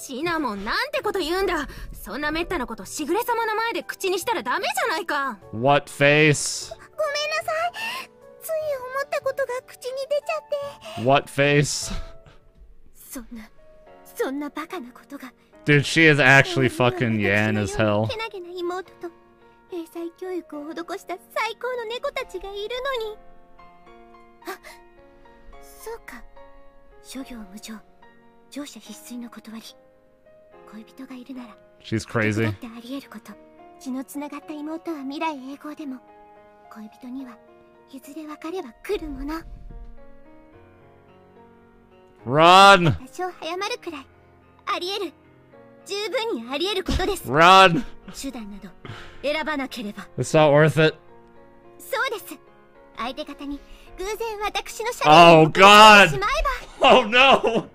シナモンなんてこと言うんだそんなめったなことしぐれ様の前で口にしたらダメじゃないか What face? ごめんなさいつい思ったことが口に出ちゃって What face? そんなそんなバカなことが Dude, she is actually fucking Yan as hell. けなげな妹と英才教育を施した最高の猫たちがいるのにあそうか諸行無常盛者必衰の理恋人がいるなら She's だ crazy. ってあり得ること血のつながった妹は未来永劫でも恋人にはいずれ別れは来るもの Run! 多少早まるくらいあり得る十分にあり得ることです Run! 手段など選ばなければ It's not worth it. そうです相手方に偶然私の車 Oh を起こして God! しまえば Oh no!